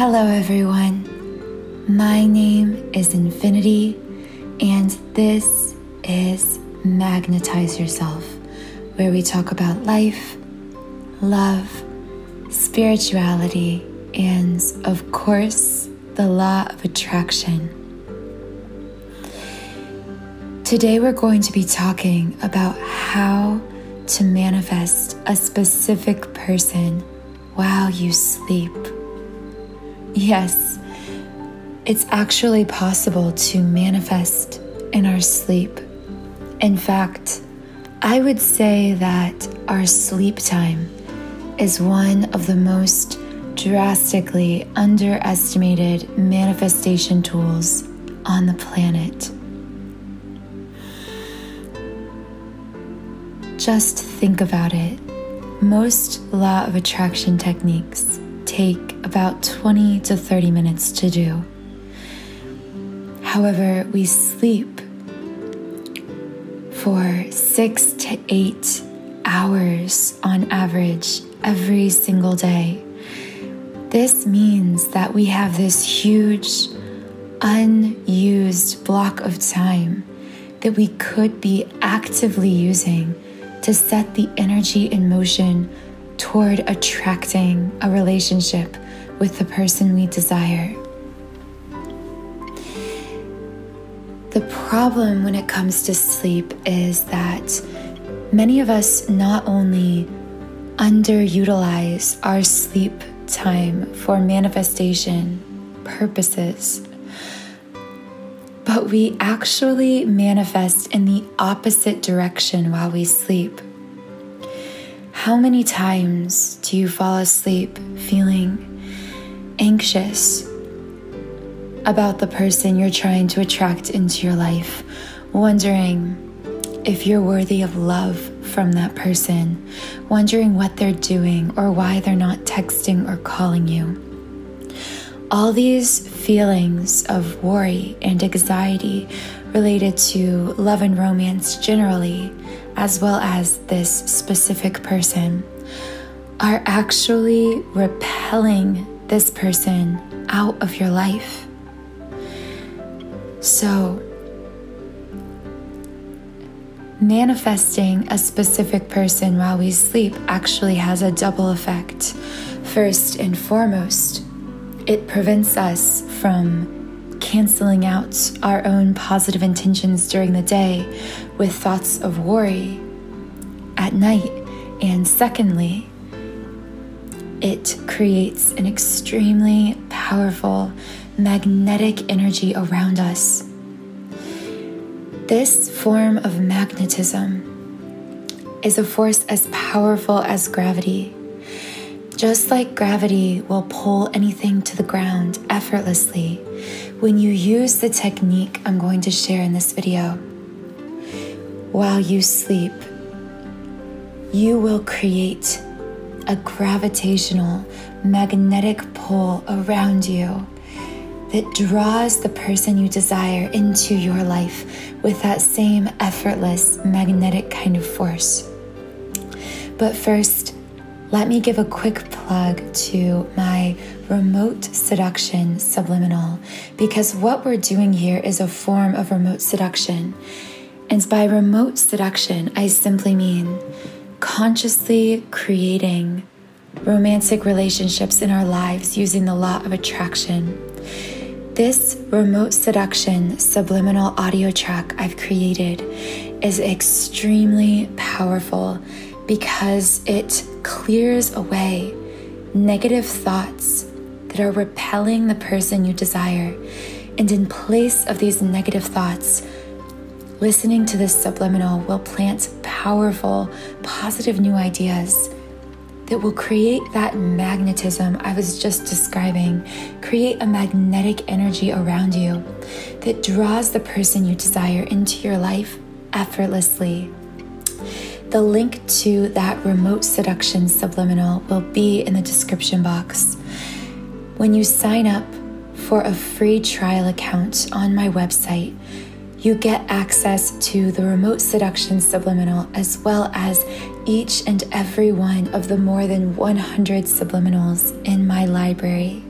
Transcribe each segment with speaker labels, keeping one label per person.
Speaker 1: Hello, everyone. My name is Infinity, and this is Magnetize Yourself, where we talk about life, love, spirituality, and of course, the law of attraction. Today, we're going to be talking about how to manifest a specific person while you sleep. Yes, it's actually possible to manifest in our sleep. In fact, I would say that our sleep time is one of the most drastically underestimated manifestation tools on the planet. Just think about it. Most law of attraction techniques take about 20 to 30 minutes to do. However, we sleep for six to eight hours on average every single day. This means that we have this huge unused block of time that we could be actively using to set the energy in motion toward attracting a relationship with the person we desire. The problem when it comes to sleep is that many of us not only underutilize our sleep time for manifestation purposes, but we actually manifest in the opposite direction while we sleep. How many times do you fall asleep feeling anxious about the person you're trying to attract into your life, wondering if you're worthy of love from that person, wondering what they're doing or why they're not texting or calling you? All these feelings of worry and anxiety related to love and romance generally, as well as this specific person, are actually repelling this person out of your life. So, manifesting a specific person while we sleep actually has a double effect. First and foremost, it prevents us from canceling out our own positive intentions during the day with thoughts of worry at night. And secondly, it creates an extremely powerful magnetic energy around us. This form of magnetism is a force as powerful as gravity. Just like gravity will pull anything to the ground effortlessly, when you use the technique I'm going to share in this video, while you sleep, you will create a gravitational magnetic pull around you that draws the person you desire into your life with that same effortless magnetic kind of force. But first, let me give a quick plug to my remote seduction subliminal because what we're doing here is a form of remote seduction. And by remote seduction, I simply mean consciously creating romantic relationships in our lives using the law of attraction. This remote seduction subliminal audio track I've created is extremely powerful because it clears away negative thoughts that are repelling the person you desire. And in place of these negative thoughts, listening to this subliminal will plant powerful, positive new ideas that will create that magnetism I was just describing, create a magnetic energy around you that draws the person you desire into your life effortlessly. The link to that remote seduction subliminal will be in the description box. When you sign up for a free trial account on my website, you get access to the remote seduction subliminal as well as each and every one of the more than 100 subliminals in my library.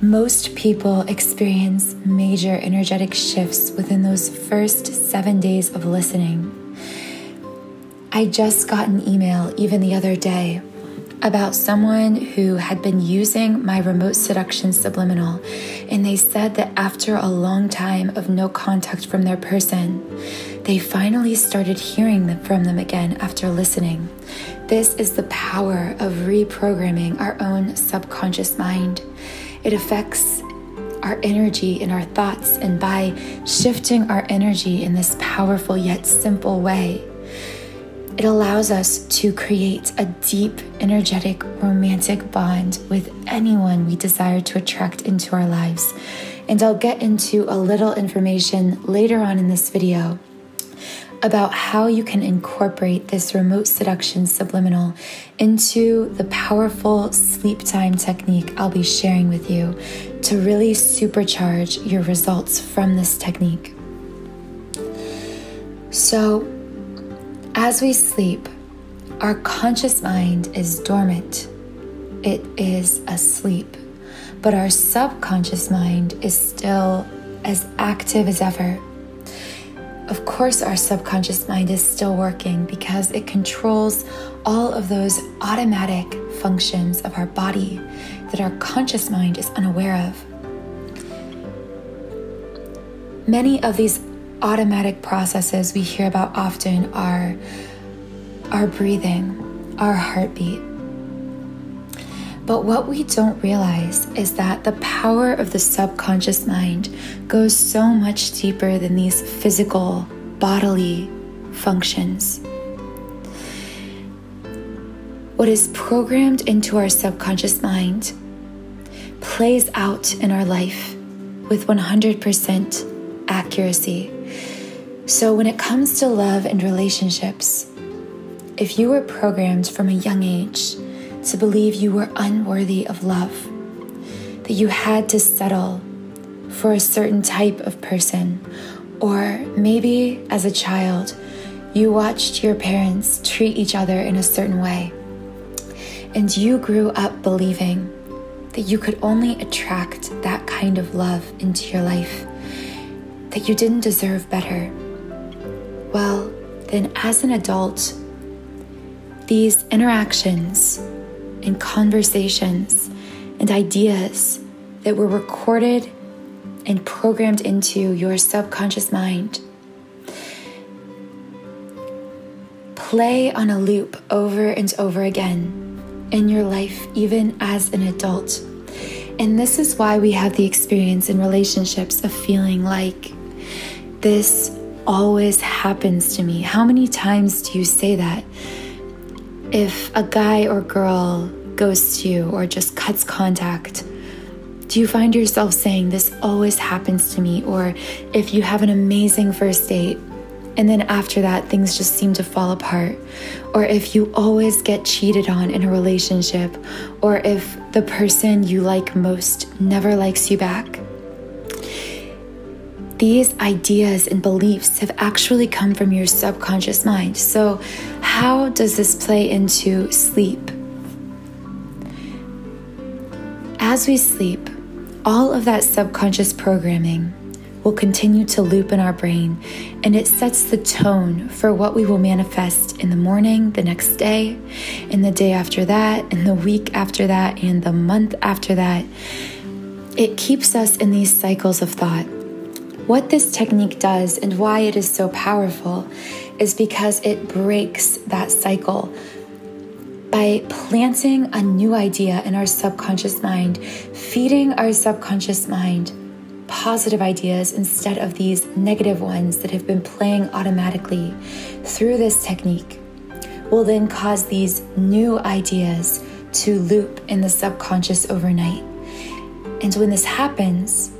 Speaker 1: Most people experience major energetic shifts within those first seven days of listening. I just got an email even the other day about someone who had been using my remote seduction subliminal, and they said that after a long time of no contact from their person, they finally started hearing from them again after listening. This is the power of reprogramming our own subconscious mind. It affects our energy and our thoughts, and by shifting our energy in this powerful yet simple way, it allows us to create a deep, energetic, romantic bond with anyone we desire to attract into our lives. And I'll get into a little information later on in this video about how you can incorporate this remote seduction subliminal into the powerful sleep time technique I'll be sharing with you to really supercharge your results from this technique. So, as we sleep, our conscious mind is dormant, it is asleep, but our subconscious mind is still as active as ever. Of course, our subconscious mind is still working because it controls all of those automatic functions of our body that our conscious mind is unaware of. Many of these automatic processes we hear about often are our breathing, our heartbeat. But what we don't realize is that the power of the subconscious mind goes so much deeper than these physical, bodily functions. What is programmed into our subconscious mind plays out in our life with 100% accuracy. So, when it comes to love and relationships, if you were programmed from a young age to believe you were unworthy of love, that you had to settle for a certain type of person, or maybe as a child, you watched your parents treat each other in a certain way, and you grew up believing that you could only attract that kind of love into your life, that you didn't deserve better. Well, then as an adult, these interactions and conversations and ideas that were recorded and programmed into your subconscious mind. Play on a loop over and over again in your life, even as an adult. And this is why we have the experience in relationships of feeling like this always happens to me. How many times do you say that? If a guy or girl ghosts you or just cuts contact? Do you find yourself saying, This always happens to me? Or if you have an amazing first date and then after that things just seem to fall apart? Or if you always get cheated on in a relationship? Or if the person you like most never likes you back? These ideas and beliefs have actually come from your subconscious mind. So, how does this play into sleep? As we sleep, all of that subconscious programming will continue to loop in our brain, and it sets the tone for what we will manifest in the morning, the next day, in the day after that, in the week after that, and the month after that. It keeps us in these cycles of thought. What this technique does and why it is so powerful is because it breaks that cycle by planting a new idea in our subconscious mind, feeding our subconscious mind positive ideas instead of these negative ones that have been playing automatically through this technique, will then cause these new ideas to loop in the subconscious overnight. And when this happens,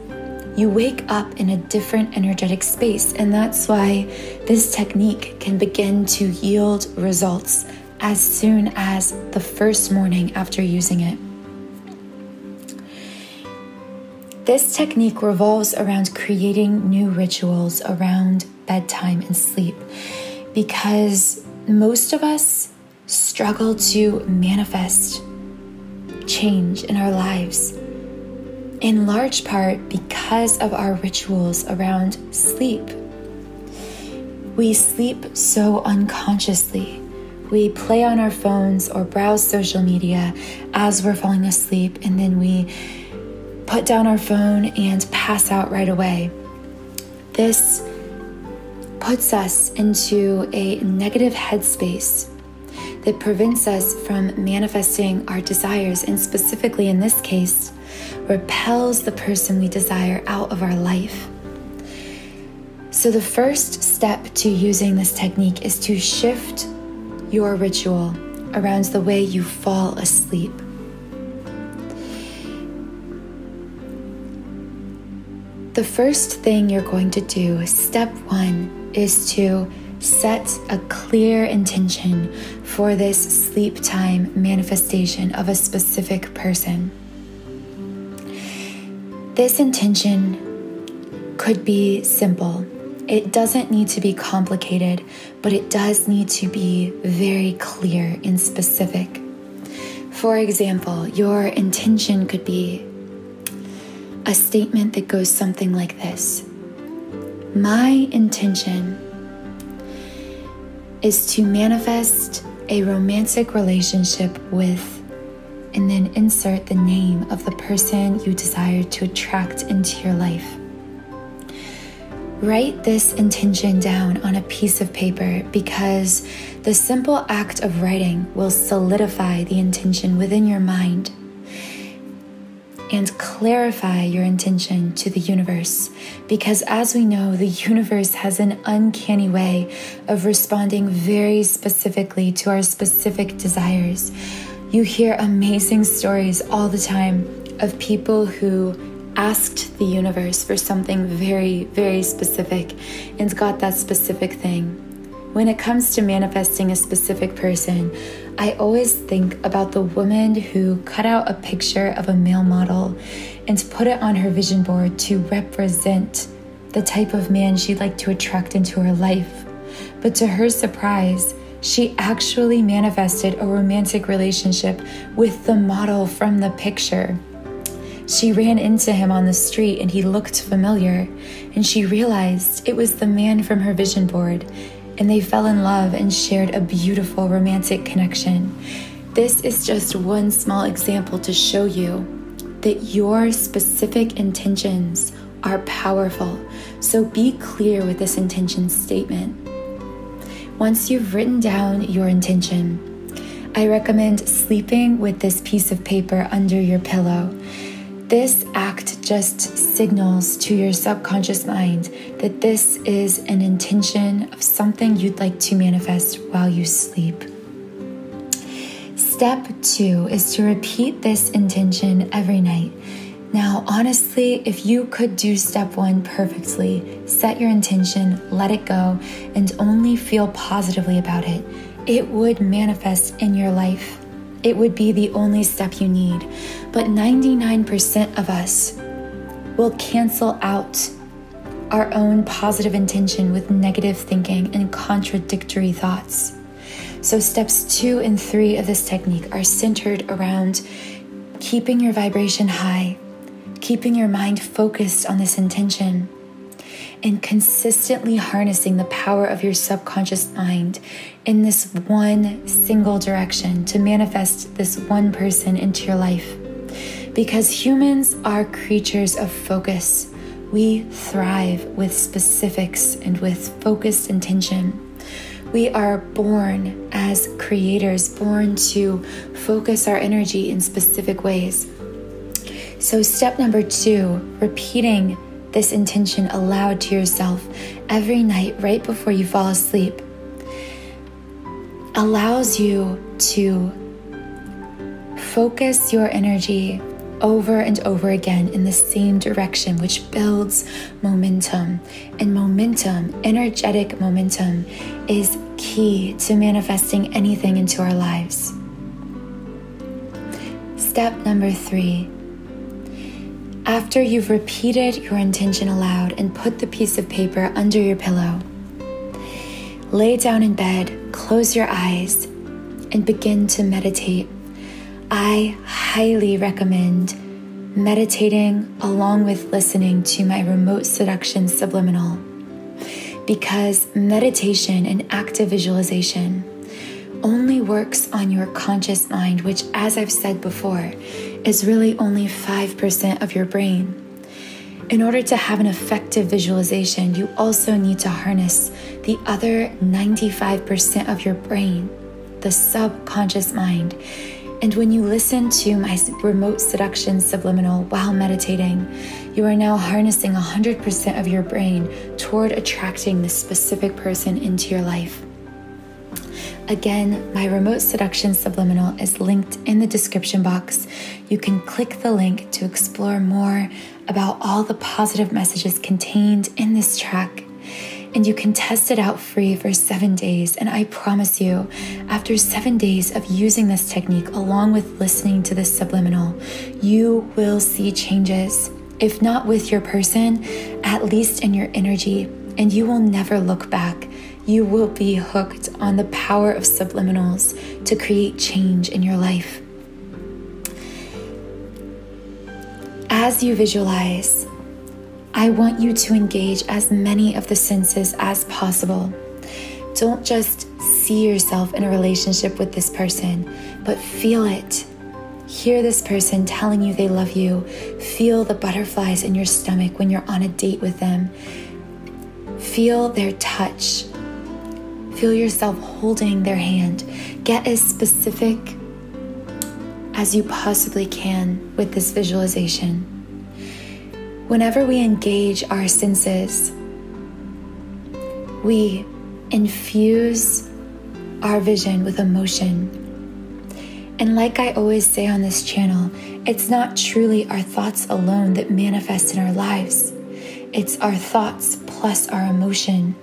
Speaker 1: you wake up in a different energetic space. And that's why this technique can begin to yield results as soon as the first morning after using it. This technique revolves around creating new rituals around bedtime and sleep because most of us struggle to manifest change in our lives. In large part because of our rituals around sleep. We sleep so unconsciously. We play on our phones or browse social media as we're falling asleep, and then we put down our phone and pass out right away. This puts us into a negative headspace that prevents us from manifesting our desires, and specifically in this case, repels the person we desire out of our life. So, the first step to using this technique is to shift your ritual around the way you fall asleep. The first thing you're going to do, step one, is to set a clear intention for this sleep time manifestation of a specific person. This intention could be simple. It doesn't need to be complicated, but it does need to be very clear and specific. For example, your intention could be a statement that goes something like this My intention is to manifest a romantic relationship with, and then insert the name of the person you desire to attract into your life. Write this intention down on a piece of paper because the simple act of writing will solidify the intention within your mind and clarify your intention to the universe. Because as we know, the universe has an uncanny way of responding very specifically to our specific desires. You hear amazing stories all the time of people who asked the universe for something very, very specific and got that specific thing. When it comes to manifesting a specific person, I always think about the woman who cut out a picture of a male model and put it on her vision board to represent the type of man she'd like to attract into her life. But to her surprise, she actually manifested a romantic relationship with the model from the picture. She ran into him on the street and he looked familiar, and she realized it was the man from her vision board and they fell in love and shared a beautiful romantic connection. This is just one small example to show you that your specific intentions are powerful. So be clear with this intention statement. Once you've written down your intention, I recommend sleeping with this piece of paper under your pillow. This act just signals to your subconscious mind that this is an intention of something you'd like to manifest while you sleep. Step two is to repeat this intention every night. Now, honestly, if you could do step one perfectly, set your intention, let it go, and only feel positively about it, it would manifest in your life it would be the only step you need. But 99% of us will cancel out our own positive intention with negative thinking and contradictory thoughts. So, steps two and three of this technique are centered around keeping your vibration high, keeping your mind focused on this intention and consistently harnessing the power of your subconscious mind in this one single direction to manifest this one person into your life. Because humans are creatures of focus. We thrive with specifics and with focused intention. We are born as creators, born to focus our energy in specific ways. So, step number two, repeating this intention aloud to yourself every night right before you fall asleep allows you to focus your energy over and over again in the same direction, which builds momentum. And momentum, energetic momentum, is key to manifesting anything into our lives. Step number three after you've repeated your intention aloud and put the piece of paper under your pillow, lay down in bed, close your eyes, and begin to meditate. I highly recommend meditating along with listening to my remote seduction subliminal because meditation and active visualization only works on your conscious mind, which, as I've said before, is really only 5% of your brain. In order to have an effective visualization, you also need to harness the other 95% of your brain, the subconscious mind. And when you listen to my remote seduction subliminal while meditating, you are now harnessing 100% of your brain toward attracting this specific person into your life. Again, my remote seduction subliminal is linked in the description box. You can click the link to explore more about all the positive messages contained in this track. And you can test it out free for seven days. And I promise you, after seven days of using this technique along with listening to this subliminal, you will see changes. If not with your person, at least in your energy, and you will never look back you will be hooked on the power of subliminals to create change in your life. As you visualize, I want you to engage as many of the senses as possible. Don't just see yourself in a relationship with this person, but feel it. Hear this person telling you they love you. Feel the butterflies in your stomach when you're on a date with them. Feel their touch feel yourself holding their hand. Get as specific as you possibly can with this visualization. Whenever we engage our senses, we infuse our vision with emotion. And like I always say on this channel, it's not truly our thoughts alone that manifest in our lives. It's our thoughts plus our emotion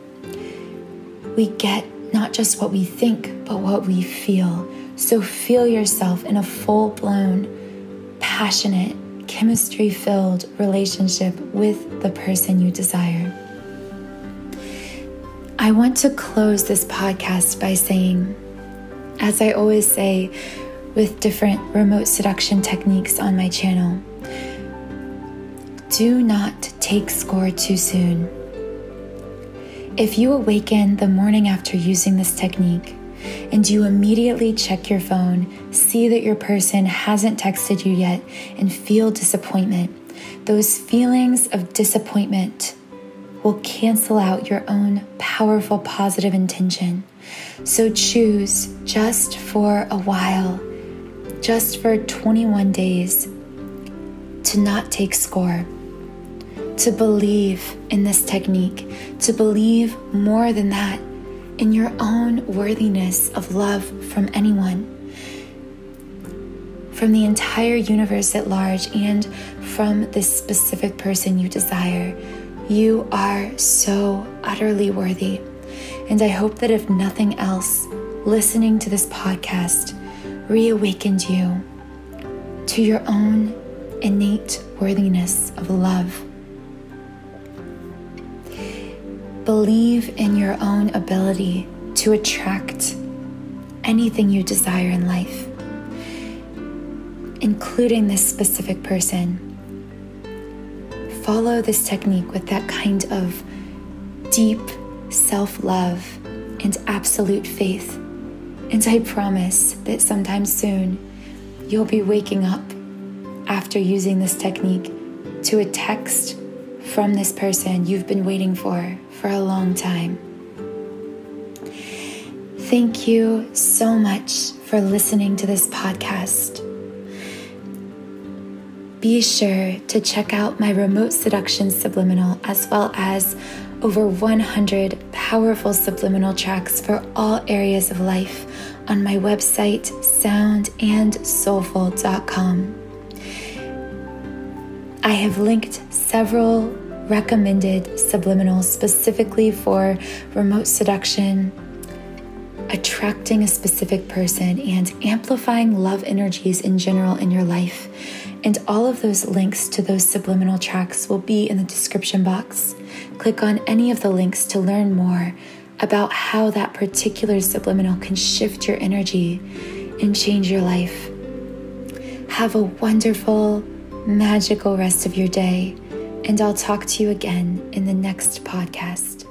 Speaker 1: we get not just what we think, but what we feel. So feel yourself in a full blown, passionate, chemistry filled relationship with the person you desire. I want to close this podcast by saying, as I always say with different remote seduction techniques on my channel, do not take score too soon. If you awaken the morning after using this technique and you immediately check your phone, see that your person hasn't texted you yet, and feel disappointment, those feelings of disappointment will cancel out your own powerful positive intention. So choose just for a while, just for 21 days, to not take score to believe in this technique, to believe more than that in your own worthiness of love from anyone, from the entire universe at large, and from this specific person you desire. You are so utterly worthy. And I hope that if nothing else, listening to this podcast reawakened you to your own innate worthiness of love Believe in your own ability to attract anything you desire in life, including this specific person. Follow this technique with that kind of deep self love and absolute faith. And I promise that sometime soon you'll be waking up after using this technique to a text from this person you've been waiting for for a long time. Thank you so much for listening to this podcast. Be sure to check out my remote seduction subliminal as well as over 100 powerful subliminal tracks for all areas of life on my website, soundandsoulful.com. I have linked several recommended subliminals specifically for remote seduction, attracting a specific person, and amplifying love energies in general in your life. And all of those links to those subliminal tracks will be in the description box. Click on any of the links to learn more about how that particular subliminal can shift your energy and change your life. Have a wonderful, magical rest of your day, and I'll talk to you again in the next podcast.